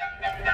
Yeah.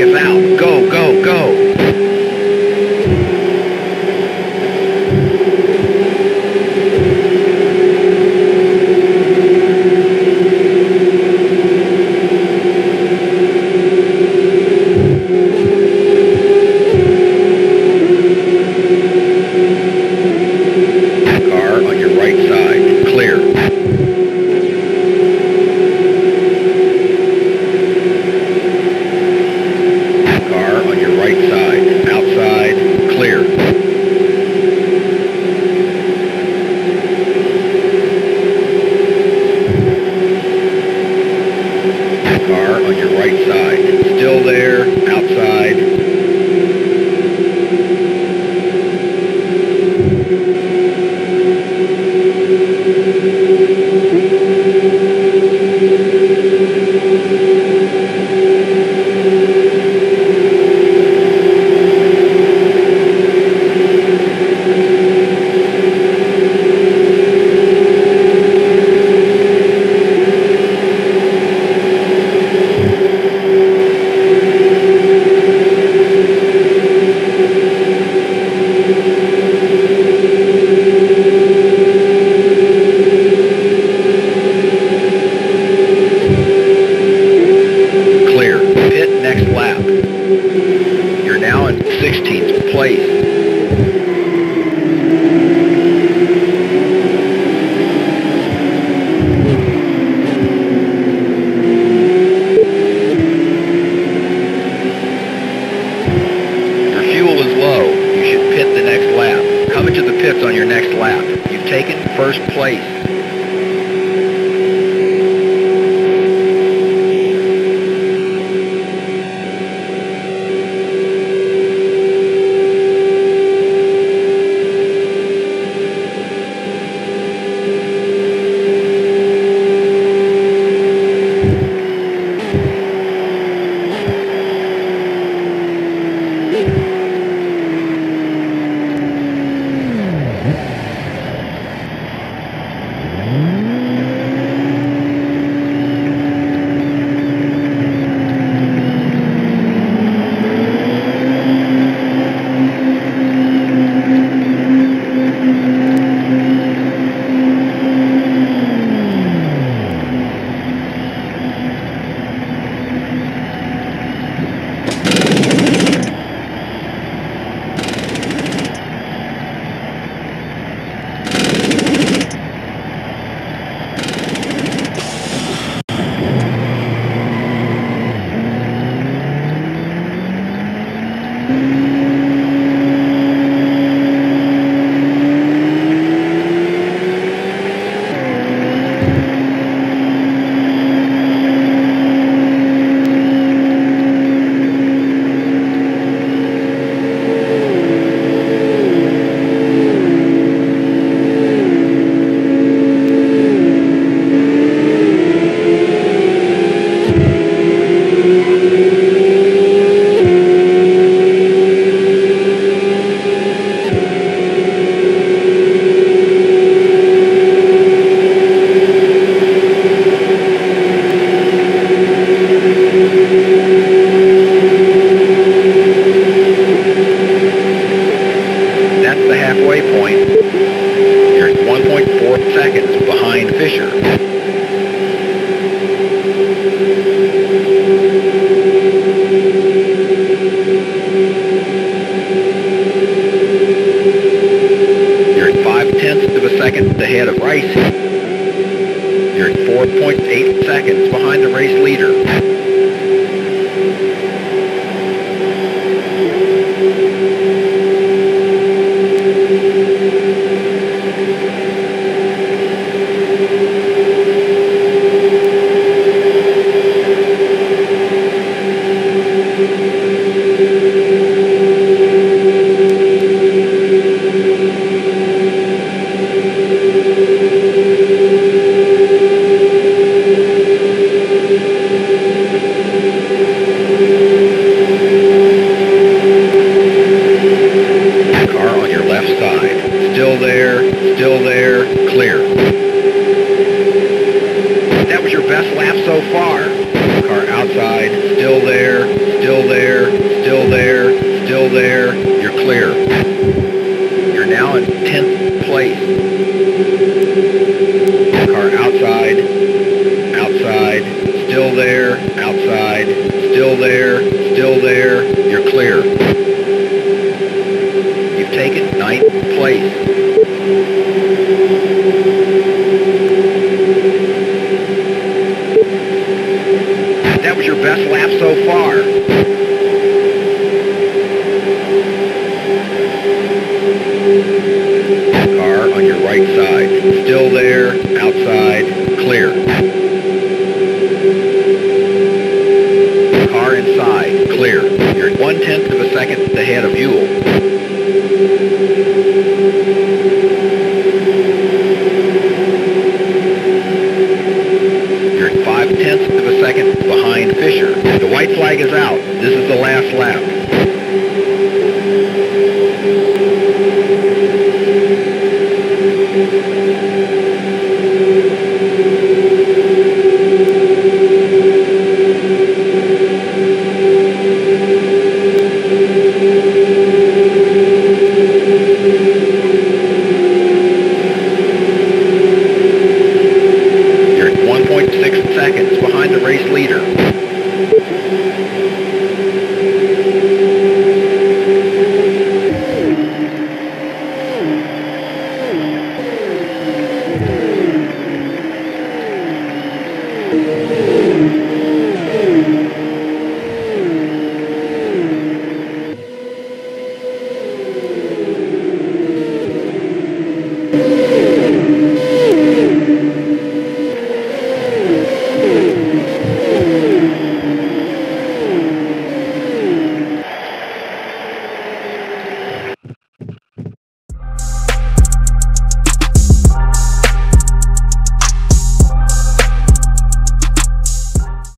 Out. Go, go, go. 16th place. Your fuel is low. You should pit the next lap. Come into the pits on your next lap. You've taken first place. Still there, still there, still there, still there. you're clear. You're now in 10th place. Car outside, outside, still there, outside, still there, still there, you're clear. You've taken ninth place. Lap so far. Car on your right side. Still there, outside, clear. Car inside, clear. You're one-tenth of a second ahead of Buhl. The white flag is out. This is the last lap.